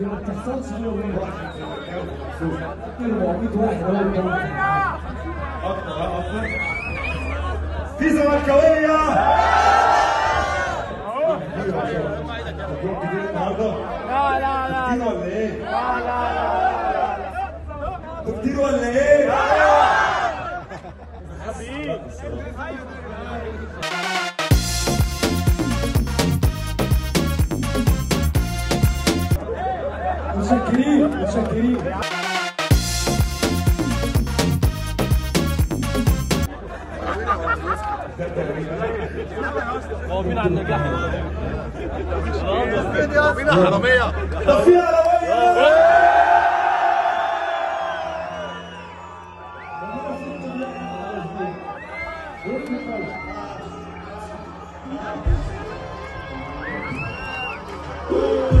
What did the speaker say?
ما بتحصلش يوم واحد في 400 واحد هو اللي كان أكتر أكتر في زملكاويه لا لا لا؟ لا لا لا كتير ولا إيه؟ متشكرين متشكرين. على النجاح في عربيه Thank you.